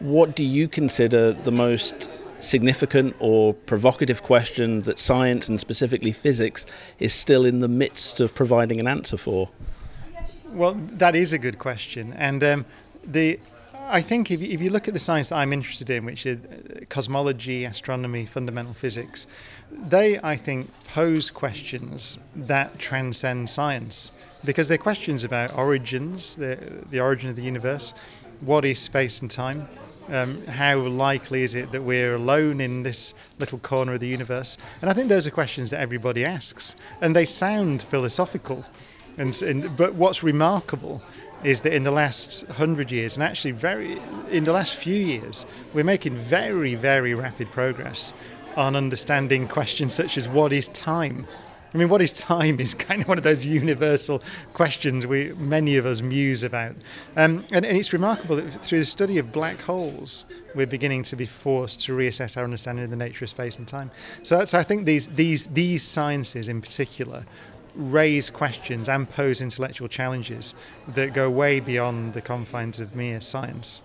What do you consider the most significant or provocative question that science and specifically physics is still in the midst of providing an answer for? Well, that is a good question, and um, the I think if you, if you look at the science that I'm interested in, which is uh, cosmology, astronomy, fundamental physics, they I think pose questions that transcend science because they're questions about origins, the the origin of the universe, what is space and time, um, how likely is it that we're alone in this little corner of the universe? And I think those are questions that everybody asks, and they sound philosophical. And, and but what's remarkable is that in the last hundred years, and actually very in the last few years, we're making very, very rapid progress on understanding questions such as what is time I mean, what is time is kind of one of those universal questions we many of us muse about. Um, and, and, it's remarkable that through the study of black holes, we're beginning to be forced to reassess our understanding of the nature of space and time. So, so I think these, these, these sciences in particular raise questions and pose intellectual challenges that go way beyond the confines of mere science.